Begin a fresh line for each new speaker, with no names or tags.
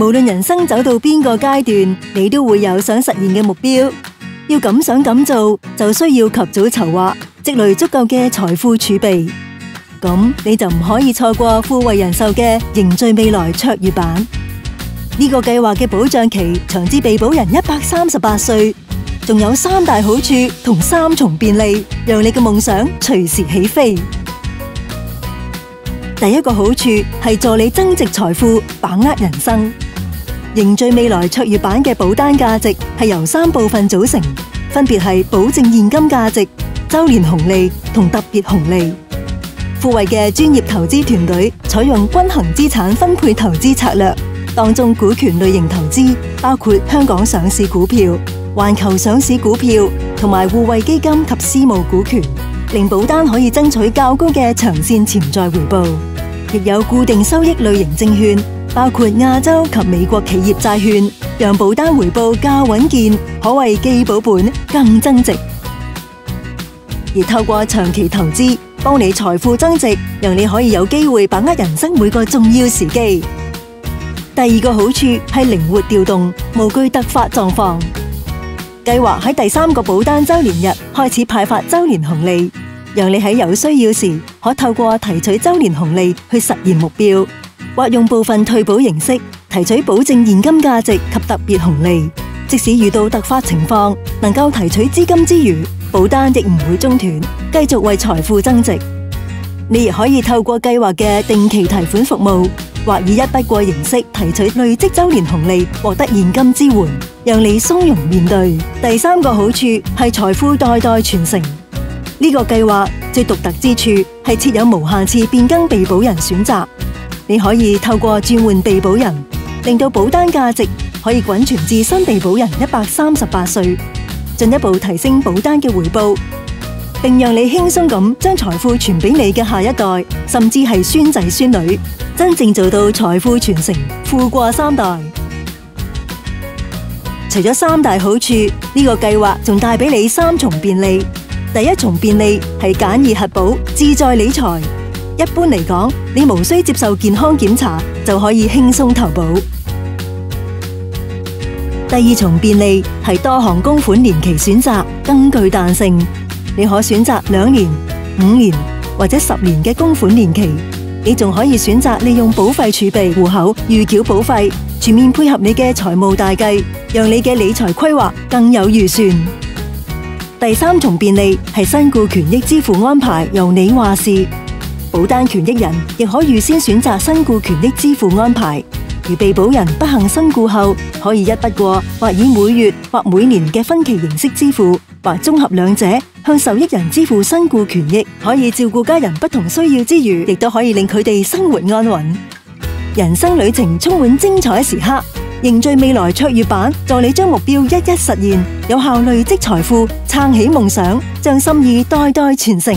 无论人生走到边个阶段，你都会有想实现嘅目标。要咁想咁做，就需要及早筹划，积累足够嘅财富储备。咁你就唔可以错过富贵人寿嘅凝聚未来卓越版呢个计划嘅保障期长至被保人一百三十八岁，仲有三大好处同三重便利，让你嘅梦想随时起飞。第一个好处系助你增值财富，把握人生。凝聚未来卓越版嘅保单价值系由三部分组成，分别系保证现金价值、周年红利同特别红利。富卫嘅专业投资团队采用均衡资产分配投资策略，当中股权类型投资包括香港上市股票、环球上市股票同埋互惠基金及私募股权，令保单可以争取较高嘅长线潜在回报。亦有固定收益类型证券。包括亚洲及美国企业债券，让保单回报较稳健，可谓既保本更增值。而透过长期投资，帮你财富增值，让你可以有机会把握人生每个重要时机。第二个好处系灵活调动，无惧突发状况。计划喺第三个保单周年日开始派发周年红利，让你喺有需要时可透过提取周年红利去实现目标。或用部分退保形式提取保证现金价值及特别红利，即使遇到突发情况，能够提取资金之余，保单亦唔会中断，继续为财富增值。你亦可以透过计划嘅定期提款服务，或以一笔过形式提取累积周年红利，获得现金支援，让你松容面对。第三个好处系财富代代传承。呢个计划最独特之处系设有无限次变更被保人选择。你可以透过转换地保人，令到保单价值可以滚存至新地保人一百三十八岁，进一步提升保单嘅回报，并让你轻松咁将财富传俾你嘅下一代，甚至系孙仔孙女，真正做到财富传承富过三代。除咗三大好处，呢个计划仲带俾你三重便利。第一重便利系简易核保，志在理财。一般嚟讲，你无需接受健康检查就可以轻松投保。第二重便利系多项供款年期选择，更具弹性。你可选择两年、五年或者十年嘅供款年期。你仲可以选择利用保费储备户口预缴保费，全面配合你嘅财务大计，让你嘅理财规划更有预算。第三重便利系身故权益支付安排，由你话事。保单权益人亦可预先选择身故权益支付安排，如被保人不幸身故后，可以一笔过或以每月或每年嘅分期形式支付，或综合两者向受益人支付身故权益，可以照顾家人不同需要之余，亦都可以令佢哋生活安稳。人生旅程充满精彩时刻，凝聚未来卓越版，助你将目标一一实现，有效累积财富，撑起梦想，将心意代代传承。